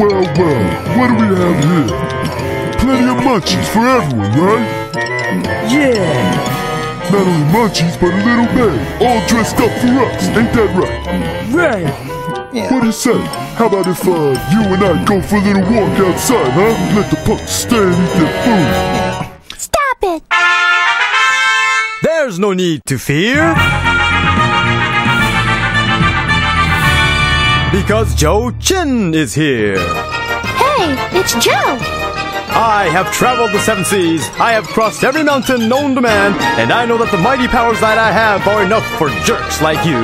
Well, well, what do we have here? Plenty of munchies for everyone, right? Yeah. Not only munchies, but a little babe, all dressed up for us. Ain't that right? Right. What do you say? How about if uh, you and I go for a little walk outside, huh? Let the punks stay and eat their food. Stop it! There's no need to fear. Because Joe Chin is here. Hey, it's Joe! I have traveled the seven seas. I have crossed every mountain known to man, and I know that the mighty powers that I have are enough for jerks like you.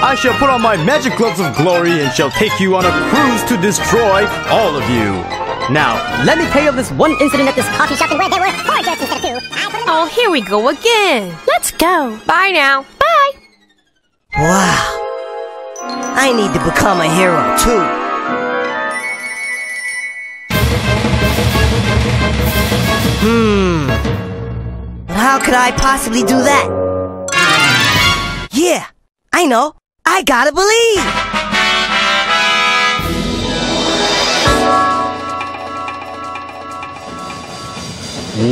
I shall put on my magic gloves of glory and shall take you on a cruise to destroy all of you. Now, let me tell you of this one incident at this coffee shop. where there were four jerks instead of two. Oh, here we go again. Let's go! Bye now. Bye! Wow. I need to become a hero too. Hmm. But how could I possibly do that? Yeah, I know. I gotta believe.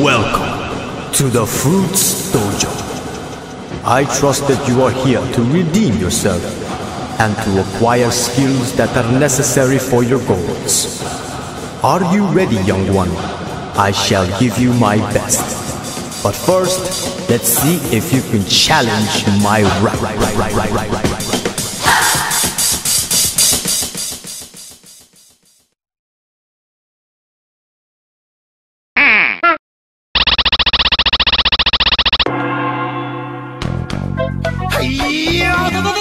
Welcome to the Fruits Dojo. I trust that you are here to redeem yourself and to acquire skills that are necessary for your goals. Are you ready, young one? I shall give you my best. But first, let's see if you can challenge my rap. Kick,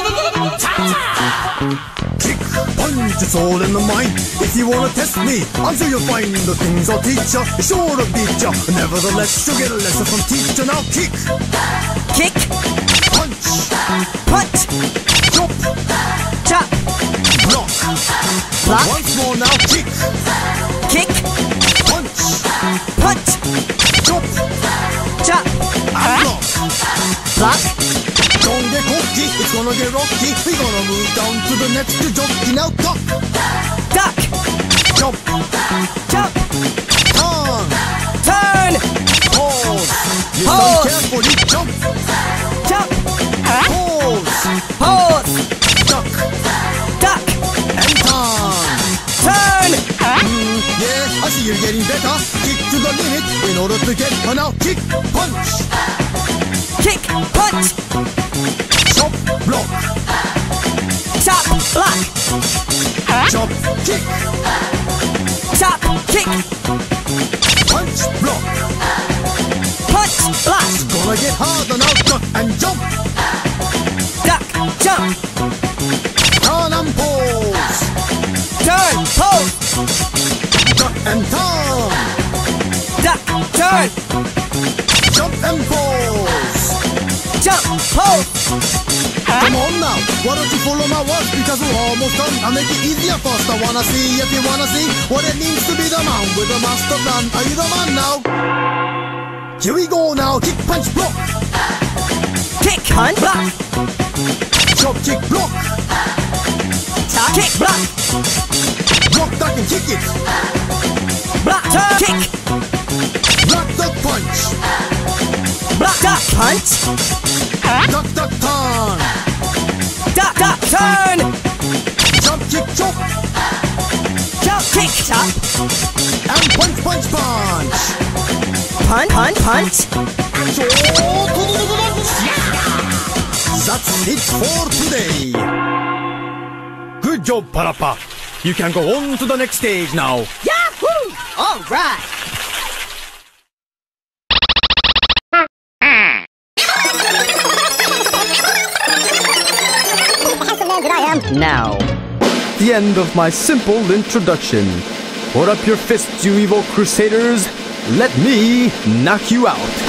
punch, it's all in the mind. If you wanna test me, I'm sure you'll find the things I'll teach ya. Sure to beat ya. Nevertheless, you'll get a lesson from teacher. Now kick, Kick, punch, punch, chop, chop, block. block, Once more now, kick, kick, punch, punch, chop, chop, block. block, Don't get cocky, it's gonna get rocky. We're gonna move down to the next jockey. Now duck, duck, chop, chop, turn, turn, pause. Listen Pause. carefully, jump, jump, pause, pause, duck, duck, and turn. turn, Mm, yeah, I see you're getting better. Kick to the limit in order to get now. Kick, punch, kick, punch, block, chop, block, chop, kick, chop, kick, punch, block. punch, block, Gonna get harder now. Duck and jump, duck, jump, turn and pause. turn, pose, Duck and turn, duck, turn, jump and pause. Jump, pose, Come on now, why don't you follow my words because we're almost done. I'll make it easier first. I wanna see if you wanna see what it means to be the man with the master plan. Are you the man now? Here we go now. Kick, punch, block. kick, punch, block, Chop, kick, block. chop, kick, block, Block, duck, and kick it. block, kick, Block, duck, punch. Punch, Duck, duck, turn. duck, duck, turn, Jump, kick, chop. jump, kick, chop, And punch, punch, punch. punch, punch, punch. That's it for today. Good job, Parappa. You can go on to the next stage now. Yahoo! All right. man that I am. Now, the end of my simple introduction. Put up your fists, you evil crusaders. Let me knock you out.